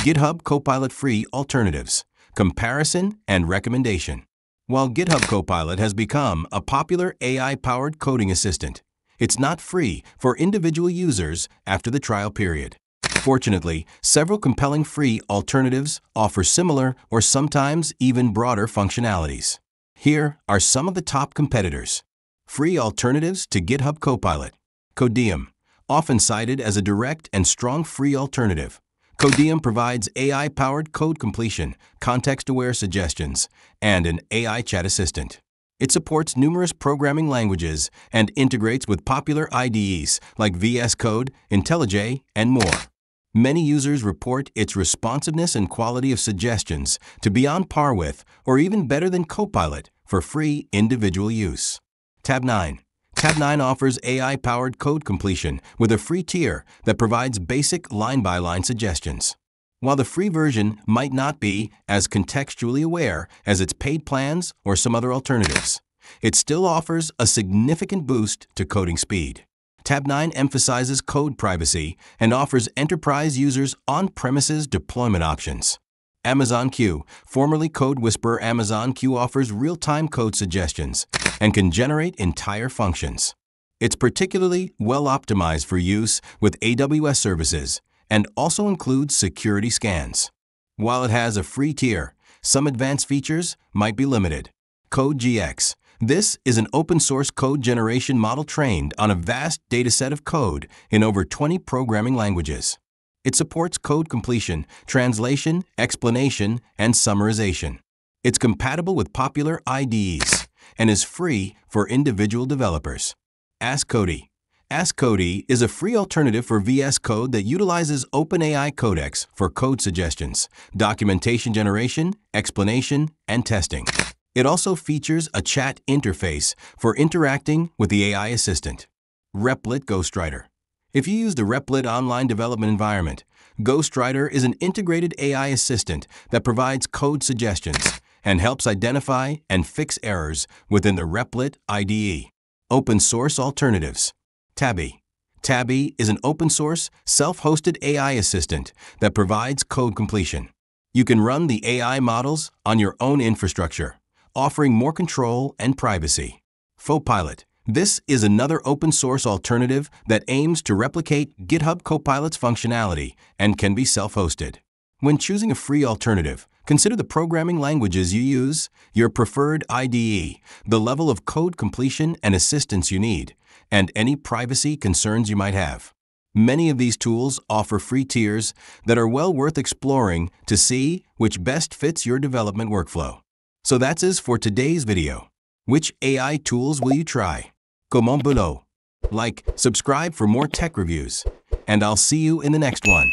GitHub Copilot Free Alternatives Comparison and Recommendation. While GitHub Copilot has become a popular AI powered coding assistant, it's not free for individual users after the trial period. Fortunately, several compelling free alternatives offer similar or sometimes even broader functionalities. Here are some of the top competitors. Free alternatives to GitHub Copilot. Codeium, often cited as a direct and strong free alternative. Codeium provides AI-powered code completion, context-aware suggestions, and an AI chat assistant. It supports numerous programming languages and integrates with popular IDEs like VS Code, IntelliJ, and more. Many users report its responsiveness and quality of suggestions to be on par with or even better than Copilot for free individual use. Tabnine. Tabnine offers AI-powered code completion with a free tier that provides basic line-by-line suggestions. While the free version might not be as contextually aware as its paid plans or some other alternatives, it still offers a significant boost to coding speed. Tabnine emphasizes code privacy and offers enterprise users on-premises deployment options. Amazon Q, formerly CodeWhisperer Amazon Q offers real-time code suggestions and can generate entire functions. It's particularly well optimized for use with AWS services and also includes security scans. While it has a free tier, some advanced features might be limited. CodeGeeX. This is an open source code generation model trained on a vast dataset of code in over 20 programming languages. It supports code completion, translation, explanation, and summarization. It's compatible with popular IDEs and is free for individual developers. AskCodi. Ask Cody is a free alternative for VS Code that utilizes OpenAI Codex for code suggestions, documentation generation, explanation, and testing. It also features a chat interface for interacting with the AI assistant. Replit Ghostwriter. If you use the Replit online development environment, Ghostwriter is an integrated AI assistant that provides code suggestions and helps identify and fix errors within the Replit IDE. Open source alternatives. Tabby. Tabby is an open source, self hosted AI assistant that provides code completion. You can run the AI models on your own infrastructure, offering more control and privacy. FauxPilot. This is another open source alternative that aims to replicate GitHub Copilot's functionality and can be self hosted. When choosing a free alternative, consider the programming languages you use, your preferred IDE, the level of code completion and assistance you need, and any privacy concerns you might have. Many of these tools offer free tiers that are well worth exploring to see which best fits your development workflow. So that's it for today's video. Which AI tools will you try? Comment below. Like, subscribe for more tech reviews, and I'll see you in the next one.